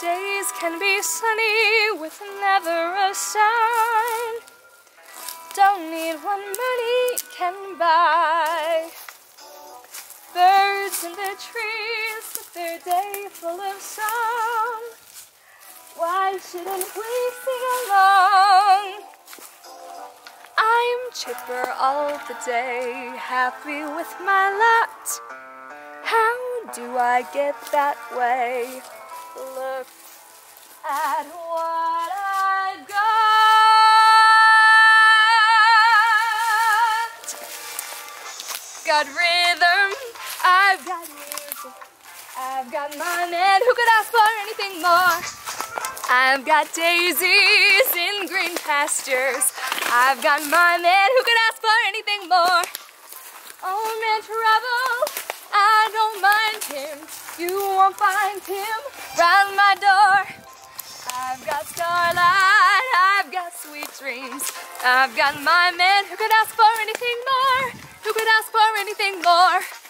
Days can be sunny with never a sign. Don't need what money can buy. Birds in the trees with their day full of song. Why shouldn't we sing along? I'm chipper all the day, happy with my lot. How do I get that way? Look at what I've got. Got rhythm, I've got music, I've got my man who could ask for anything more. I've got daisies in green pastures. I've got my man who could ask for anything more. Oh, man, trouble, You won't find him round my door. I've got starlight, I've got sweet dreams. I've got my man who could ask for anything more. Who could ask for anything more?